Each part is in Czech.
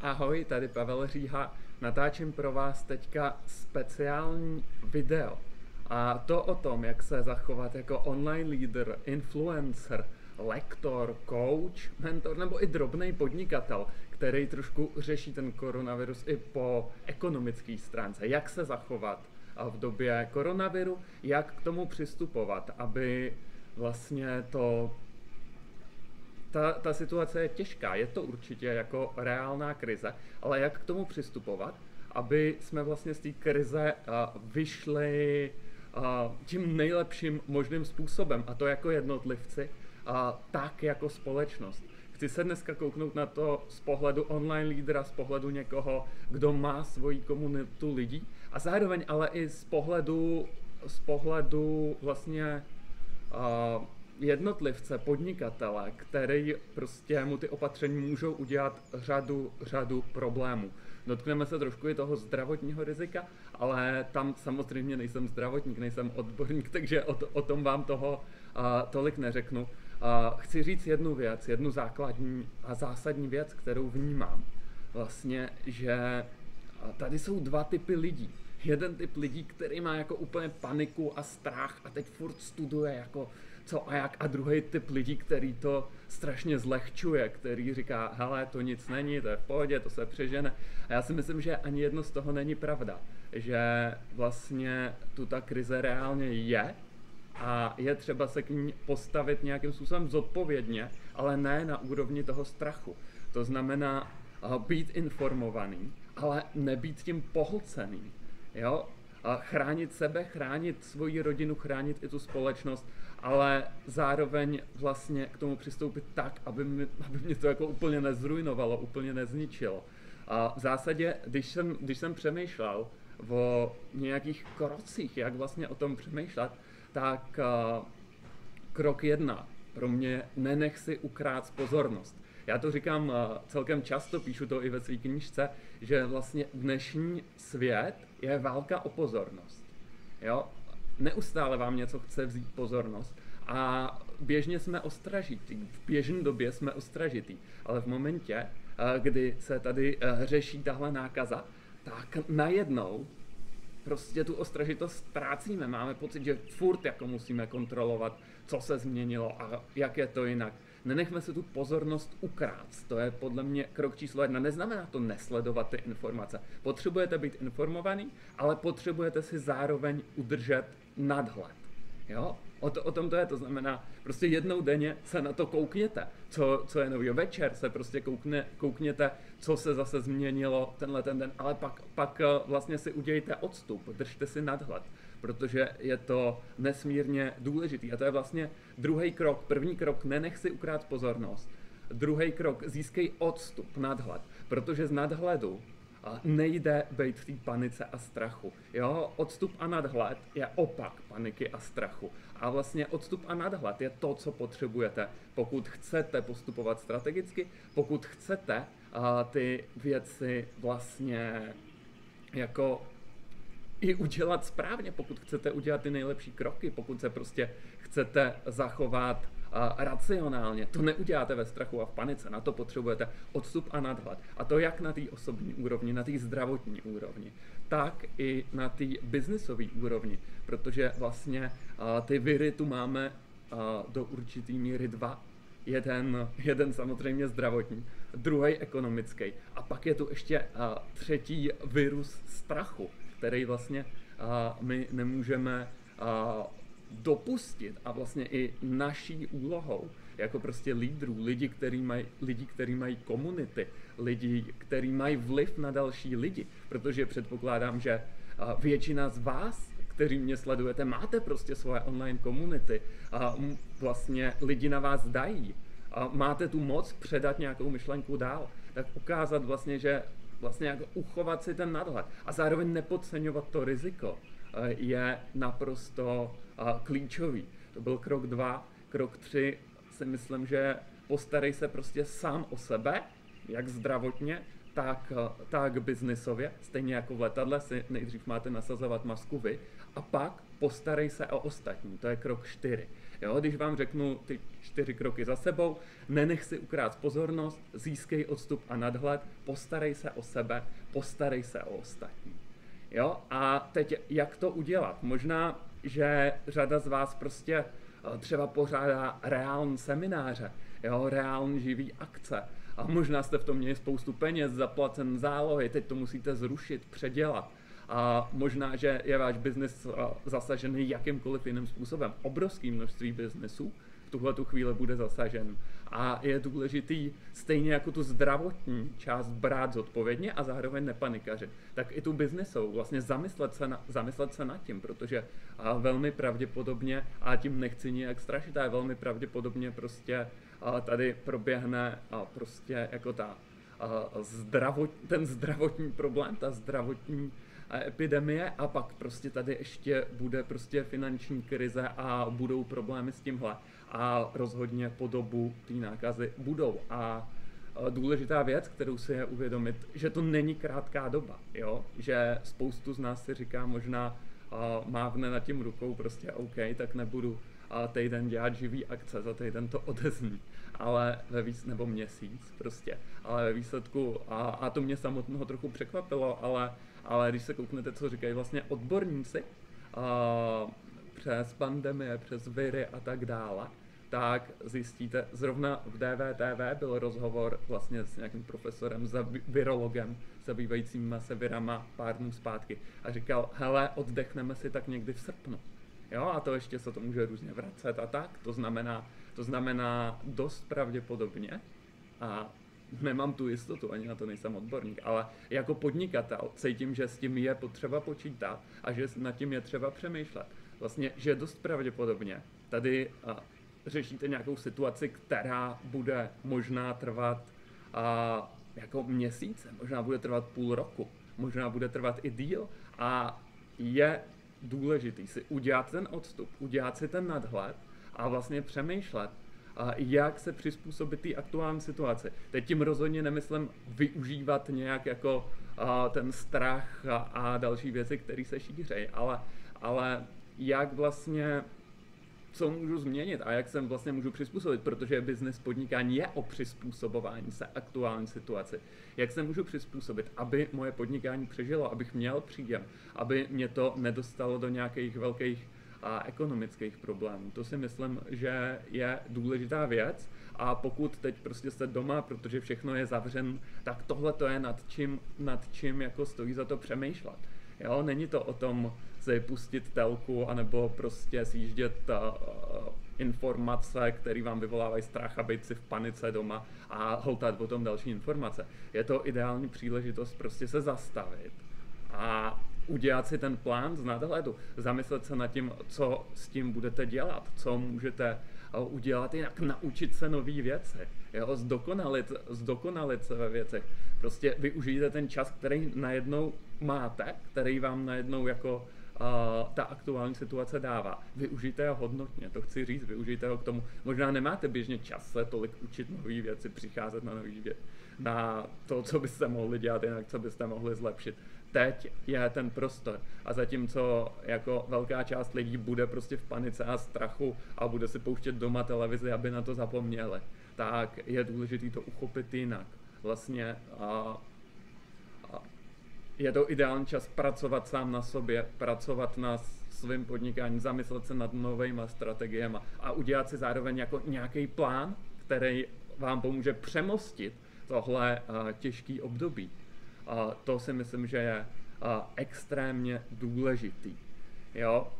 Ahoj, tady Pavel Říha. Natáčím pro vás teďka speciální video. A to o tom, jak se zachovat jako online leader, influencer, lektor, coach, mentor nebo i drobný podnikatel, který trošku řeší ten koronavirus i po ekonomické stránce. Jak se zachovat v době koronaviru, jak k tomu přistupovat, aby vlastně to ta, ta situace je těžká, je to určitě jako reálná krize, ale jak k tomu přistupovat, aby jsme vlastně z té krize uh, vyšli uh, tím nejlepším možným způsobem, a to jako jednotlivci, uh, tak jako společnost. Chci se dneska kouknout na to z pohledu online lídra, z pohledu někoho, kdo má svoji komunitu lidí a zároveň ale i z pohledu, z pohledu vlastně uh, jednotlivce, podnikatele, který prostě mu ty opatření můžou udělat řadu, řadu problémů. Dotkneme se trošku i toho zdravotního rizika, ale tam samozřejmě nejsem zdravotník, nejsem odborník, takže o, to, o tom vám toho uh, tolik neřeknu. Uh, chci říct jednu věc, jednu základní a zásadní věc, kterou vnímám. Vlastně, že tady jsou dva typy lidí. Jeden typ lidí, který má jako úplně paniku a strach a teď furt studuje jako co a jak a druhý typ lidí, který to strašně zlehčuje, který říká, hele, to nic není, to je v pohodě, to se přežene. A já si myslím, že ani jedno z toho není pravda, že vlastně tu ta krize reálně je a je třeba se k ní postavit nějakým způsobem zodpovědně, ale ne na úrovni toho strachu. To znamená být informovaný, ale nebýt tím pohlcený. Jo? chránit sebe, chránit svoji rodinu, chránit i tu společnost, ale zároveň vlastně k tomu přistoupit tak, aby, mi, aby mě to jako úplně nezrujnovalo, úplně nezničilo. A v zásadě, když jsem, když jsem přemýšlel o nějakých krocích, jak vlastně o tom přemýšlet, tak uh, krok jedna pro mě nenech si ukrát pozornost. Já to říkám uh, celkem často, píšu to i ve své knižce, že vlastně dnešní svět je válka o pozornost. Jo? Neustále vám něco chce vzít pozornost a běžně jsme ostražitý. V běžné době jsme ostražitý, ale v momentě, eh, kdy se tady eh, řeší tahle nákaza, tak najednou prostě tu ostražitost ztrácíme. Máme pocit, že furt jako musíme kontrolovat, co se změnilo a jak je to jinak nenechme se tu pozornost ukrát. To je podle mě krok číslo jedna. Neznamená to nesledovat ty informace. Potřebujete být informovaný, ale potřebujete si zároveň udržet nadhled. Jo? O, to, o tom to je, to znamená, prostě jednou denně se na to koukněte, co, co je nový večer, se prostě koukne, koukněte, co se zase změnilo tenhle ten den, ale pak, pak eh, vlastně si udějte odstup, držte si nadhled protože je to nesmírně důležitý. A to je vlastně druhý krok. První krok, nenech si ukrát pozornost. Druhý krok, získej odstup, nadhled, protože z nadhledu nejde být v té panice a strachu. Jo? Odstup a nadhled je opak paniky a strachu. A vlastně odstup a nadhled je to, co potřebujete, pokud chcete postupovat strategicky, pokud chcete uh, ty věci vlastně jako i udělat správně, pokud chcete udělat ty nejlepší kroky, pokud se prostě chcete zachovat a racionálně. To neuděláte ve strachu a v panice, na to potřebujete odstup a nadhled. A to jak na té osobní úrovni, na té zdravotní úrovni, tak i na té biznisové úrovni, protože vlastně ty viry tu máme do určitý míry dva. Jeden, jeden samozřejmě zdravotní, druhý ekonomický. A pak je tu ještě třetí virus strachu, který vlastně my nemůžeme dopustit a vlastně i naší úlohou jako prostě lídrů, lidi, který mají, lidi, který mají komunity, lidi, který mají vliv na další lidi, protože předpokládám, že většina z vás, kteří mě sledujete, máte prostě svoje online komunity a vlastně lidi na vás dají. A máte tu moc předat nějakou myšlenku dál, tak ukázat vlastně, že vlastně jako uchovat si ten nadhled a zároveň nepodceňovat to riziko je naprosto klíčový. To byl krok dva. Krok tři si myslím, že postarej se prostě sám o sebe, jak zdravotně, tak, tak biznisově. Stejně jako v letadle si nejdřív máte nasazovat masku vy a pak postarej se o ostatní, to je krok čtyři. Jo, když vám řeknu ty čtyři kroky za sebou, nenech si ukrát pozornost, získej odstup a nadhled, postarej se o sebe, postarej se o ostatní. Jo, a teď jak to udělat? Možná, že řada z vás prostě eh, třeba pořádá reální semináře, jo, reální živý akce. A možná jste v tom měli spoustu peněz, zaplacen zálohy, teď to musíte zrušit, předělat. A možná, že je váš biznis eh, zasažený jakýmkoliv jiným způsobem. Obrovský množství biznesů v tuhle tu chvíli bude zasažen. A je důležitý stejně jako tu zdravotní část brát zodpovědně a zároveň nepanikařit. Tak i tu biznesou vlastně zamyslet se, na, zamyslet se nad tím, protože a velmi pravděpodobně, a tím nechci nijak strašit, ale velmi pravděpodobně prostě a tady proběhne a prostě jako ta a zdravot, ten zdravotní problém, ta zdravotní epidemie a pak prostě tady ještě bude prostě finanční krize a budou problémy s tímhle a rozhodně po dobu té nákazy budou. A důležitá věc, kterou si je uvědomit, že to není krátká doba, jo? že spoustu z nás si říká možná uh, mávne nad tím rukou prostě OK, tak nebudu týden dělat živý akce, za týden to odezní, ale ve výs- nebo měsíc prostě, ale ve výsledku, a, a to mě samotného trochu překvapilo, ale, ale když se kouknete, co říkají vlastně odborníci, uh, přes pandemie, přes viry a tak dále, tak zjistíte, zrovna v DVTV byl rozhovor vlastně s nějakým profesorem, virologem, zabývajícím se virama pár dnů zpátky a říkal, hele, oddechneme si tak někdy v srpnu. Jo, a to ještě se to může různě vracet a tak, to znamená, to znamená dost pravděpodobně, a nemám tu jistotu, ani na to nejsem odborník, ale jako podnikatel cítím, že s tím je potřeba počítat a že nad tím je třeba přemýšlet. Vlastně, že dost pravděpodobně tady a, řešíte nějakou situaci, která bude možná trvat a, jako měsíce, možná bude trvat půl roku, možná bude trvat i díl a je důležitý si udělat ten odstup, udělat si ten nadhled a vlastně přemýšlet, a jak se přizpůsobit té aktuální situaci. Teď tím rozhodně nemyslím využívat nějak jako a, ten strach a, a další věci, které se šířejí, ale, ale jak vlastně co můžu změnit a jak se vlastně můžu přizpůsobit, protože business podnikání je o přizpůsobování se aktuální situaci. Jak se můžu přizpůsobit, aby moje podnikání přežilo, abych měl příjem, aby mě to nedostalo do nějakých velkých a ekonomických problémů. To si myslím, že je důležitá věc a pokud teď prostě jste doma, protože všechno je zavřen, tak tohle to je nad čím, nad čím jako stojí za to přemýšlet. Jo, není to o tom si pustit telku, anebo prostě sjíždět uh, informace, které vám vyvolávají strach a být si v panice doma a hltat potom další informace. Je to ideální příležitost prostě se zastavit a udělat si ten plán z nadhledu, zamyslet se nad tím, co s tím budete dělat, co můžete udělat jinak, naučit se nové věci, jo, zdokonalit, zdokonalit se ve věcech. Prostě využijte ten čas, který najednou máte, který vám najednou jako uh, ta aktuální situace dává. Využijte ho hodnotně, to chci říct, využijte ho k tomu. Možná nemáte běžně čas se tolik učit nové věci, přicházet na nové věci, na to, co byste mohli dělat jinak, co byste mohli zlepšit. Teď je ten prostor. A zatímco jako velká část lidí bude prostě v panice a strachu a bude si pouštět doma televizi, aby na to zapomněli, tak je důležité to uchopit jinak. Vlastně a je to ideální čas pracovat sám na sobě, pracovat na svém podnikání, zamyslet se nad novými strategiemi a udělat si zároveň jako nějaký plán, který vám pomůže přemostit tohle těžký období. Uh, to si myslím, že je uh, extrémně důležitý. Jo?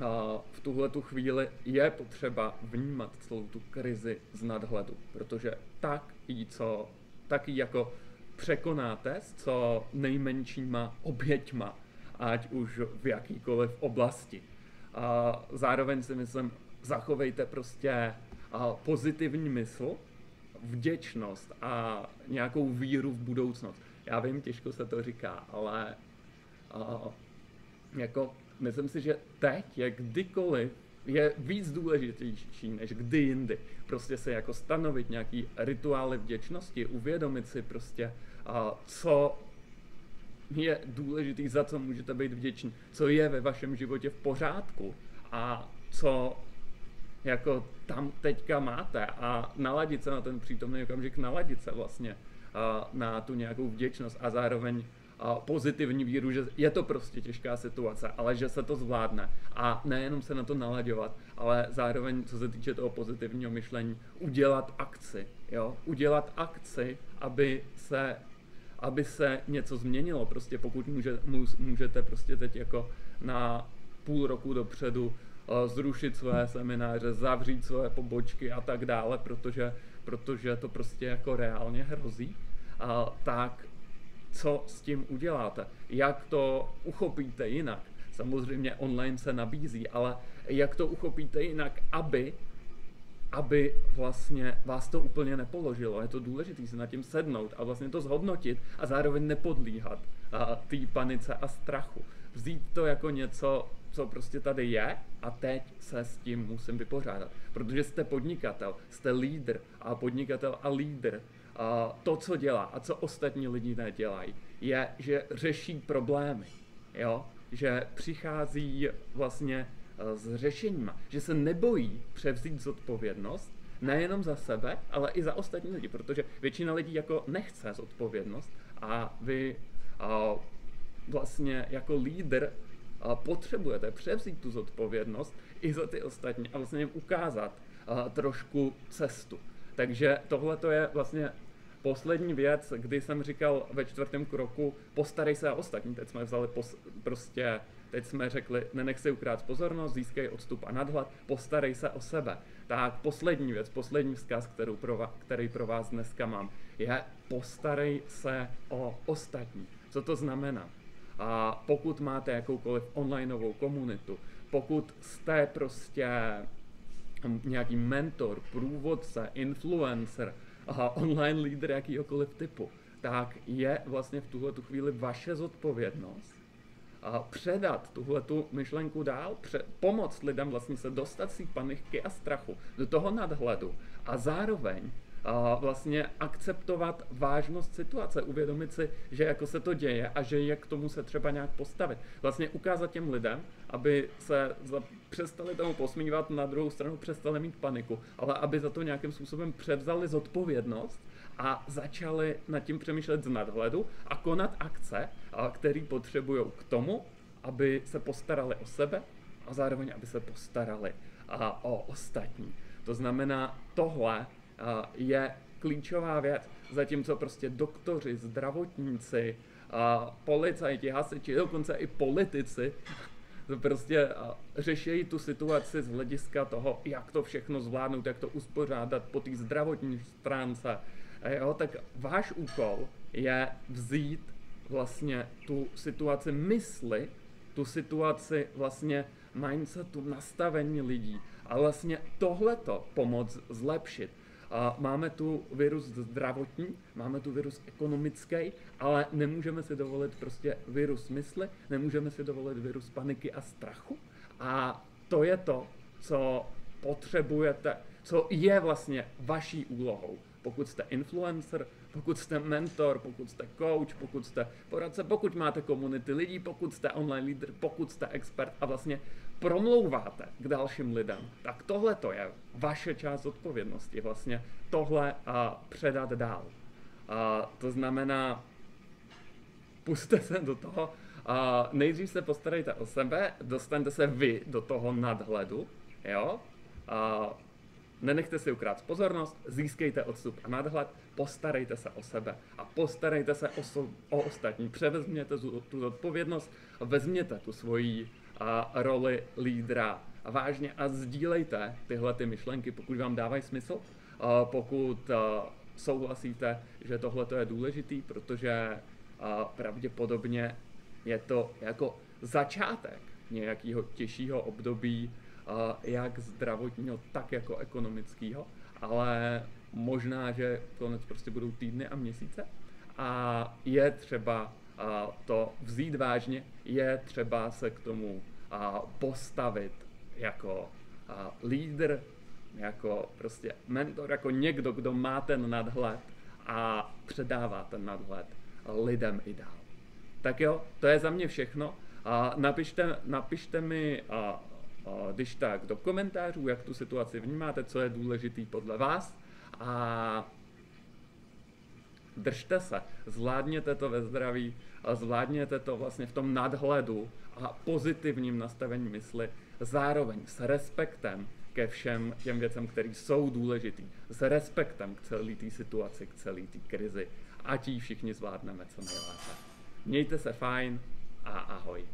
Uh, v tuhle tu chvíli je potřeba vnímat celou tu krizi z nadhledu, protože tak jí co, tak jí jako překonáte s co nejmenšíma oběťma, ať už v jakýkoliv oblasti. A zároveň si myslím, zachovejte prostě pozitivní mysl, vděčnost a nějakou víru v budoucnost. Já vím, těžko se to říká, ale a, jako myslím si, že teď je kdykoliv je víc důležitější než kdy jindy. Prostě se jako stanovit nějaký rituály vděčnosti, uvědomit si prostě, uh, co je důležitý, za co můžete být vděční, co je ve vašem životě v pořádku a co jako tam teďka máte a naladit se na ten přítomný okamžik, naladit se vlastně na tu nějakou vděčnost a zároveň pozitivní víru, že je to prostě těžká situace, ale že se to zvládne. A nejenom se na to nalaďovat, ale zároveň, co se týče toho pozitivního myšlení, udělat akci. Jo? Udělat akci, aby se, aby se něco změnilo. Prostě pokud může, můžete prostě teď jako na půl roku dopředu uh, zrušit své semináře, zavřít své pobočky a tak dále, protože, protože to prostě jako reálně hrozí, tak co s tím uděláte, jak to uchopíte jinak. Samozřejmě online se nabízí, ale jak to uchopíte jinak, aby aby vlastně vás to úplně nepoložilo. Je to důležité si nad tím sednout a vlastně to zhodnotit a zároveň nepodlíhat té panice a strachu. Vzít to jako něco, co prostě tady je a teď se s tím musím vypořádat. Protože jste podnikatel, jste lídr a podnikatel a lídr to, co dělá a co ostatní lidi nedělají, je, že řeší problémy. Jo? Že přichází vlastně eh, s řešením, že se nebojí převzít zodpovědnost nejenom za sebe, ale i za ostatní lidi, protože většina lidí jako nechce zodpovědnost a vy a, vlastně jako lídr a, potřebujete převzít tu zodpovědnost i za ty ostatní a vlastně jim ukázat a, trošku cestu. Takže tohle to je vlastně poslední věc, kdy jsem říkal ve čtvrtém kroku, postarej se a ostatní. Teď jsme vzali pos, prostě, teď jsme řekli, nenech si ukrát pozornost, získej odstup a nadhled, postarej se o sebe. Tak poslední věc, poslední vzkaz, kterou pro vás, který pro vás dneska mám, je postarej se o ostatní. Co to znamená? A pokud máte jakoukoliv onlineovou komunitu, pokud jste prostě nějaký mentor, průvodce, influencer, aha, online lídr jakýhokoliv typu, tak je vlastně v tuhle tu chvíli vaše zodpovědnost a předat tuhle tu myšlenku dál, pře- pomoct lidem vlastně se dostat z paniky a strachu do toho nadhledu a zároveň a vlastně akceptovat vážnost situace, uvědomit si, že jako se to děje a že je k tomu se třeba nějak postavit. Vlastně ukázat těm lidem, aby se za, přestali tomu posmívat, na druhou stranu přestali mít paniku, ale aby za to nějakým způsobem převzali zodpovědnost a začali nad tím přemýšlet z nadhledu a konat akce, které potřebují k tomu, aby se postarali o sebe a zároveň, aby se postarali a o ostatní. To znamená, tohle je klíčová věc, zatímco prostě doktoři, zdravotníci, policajti, hasiči, dokonce i politici prostě řeší tu situaci z hlediska toho, jak to všechno zvládnout, jak to uspořádat po té zdravotní stránce. Jo, tak váš úkol je vzít vlastně tu situaci mysli, tu situaci vlastně mindsetu, nastavení lidí a vlastně tohleto pomoct zlepšit. Máme tu virus zdravotní, máme tu virus ekonomický, ale nemůžeme si dovolit prostě virus mysli, nemůžeme si dovolit virus paniky a strachu. A to je to, co potřebujete, co je vlastně vaší úlohou. Pokud jste influencer, pokud jste mentor, pokud jste coach, pokud jste poradce, pokud máte komunity lidí, pokud jste online leader, pokud jste expert a vlastně promlouváte k dalším lidem, tak tohle to je vaše část odpovědnosti, vlastně tohle a předat dál. A to znamená, puste se do toho, a nejdřív se postarejte o sebe, dostaňte se vy do toho nadhledu, jo, a nenechte si ukrát pozornost, získejte odstup a nadhled, postarejte se o sebe a postarejte se o, so, o ostatní, převezměte tu, tu odpovědnost, vezměte tu svoji a roli lídra. A vážně a sdílejte tyhle ty myšlenky, pokud vám dávají smysl, a pokud a, souhlasíte, že tohle je důležitý, protože a, pravděpodobně je to jako začátek nějakého těžšího období, jak zdravotního, tak jako ekonomického, ale možná, že konec prostě budou týdny a měsíce a je třeba to vzít vážně, je třeba se k tomu postavit jako lídr, jako prostě mentor, jako někdo, kdo má ten nadhled a předává ten nadhled lidem i dál. Tak jo, to je za mě všechno. A napište, napište mi, když tak, do komentářů, jak tu situaci vnímáte, co je důležitý podle vás. A držte se, zvládněte to ve zdraví, zvládněte to vlastně v tom nadhledu a pozitivním nastavení mysli, zároveň s respektem ke všem těm věcem, které jsou důležitý, s respektem k celé té situaci, k celé té krizi. Ať ji všichni zvládneme co nejlépe. Mějte se fajn a ahoj.